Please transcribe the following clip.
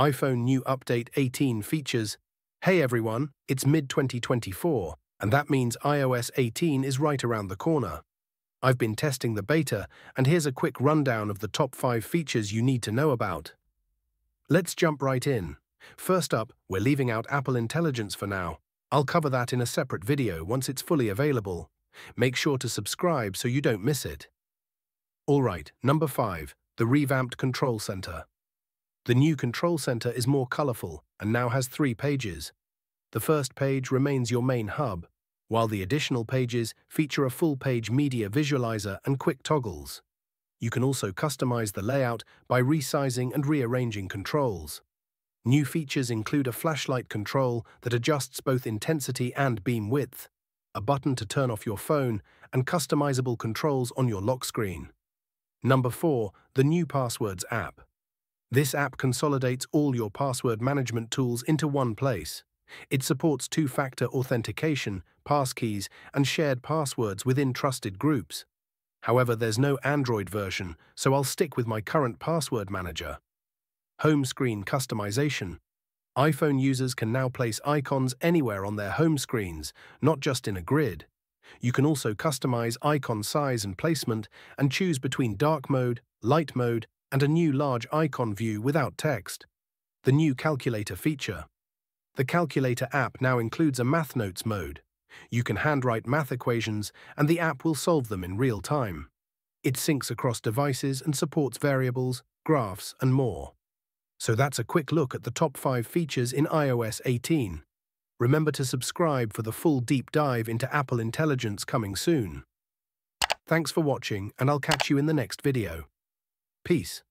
iPhone new update 18 features. Hey everyone, it's mid-2024, and that means iOS 18 is right around the corner. I've been testing the beta, and here's a quick rundown of the top 5 features you need to know about. Let's jump right in. First up, we're leaving out Apple Intelligence for now. I'll cover that in a separate video once it's fully available. Make sure to subscribe so you don't miss it. Alright, number 5, the revamped Control Center. The new Control Center is more colorful and now has three pages. The first page remains your main hub, while the additional pages feature a full-page media visualizer and quick toggles. You can also customize the layout by resizing and rearranging controls. New features include a flashlight control that adjusts both intensity and beam width, a button to turn off your phone, and customizable controls on your lock screen. Number 4. The new Passwords app. This app consolidates all your password management tools into one place. It supports two-factor authentication, passkeys, and shared passwords within trusted groups. However, there's no Android version, so I'll stick with my current password manager. Home screen customization. iPhone users can now place icons anywhere on their home screens, not just in a grid. You can also customize icon size and placement and choose between dark mode, light mode, and a new large icon view without text. The new calculator feature. The Calculator app now includes a Math Notes mode. You can handwrite math equations, and the app will solve them in real time. It syncs across devices and supports variables, graphs, and more. So that's a quick look at the top 5 features in iOS 18. Remember to subscribe for the full deep dive into Apple Intelligence coming soon. Thanks for watching, and I'll catch you in the next video. Peace.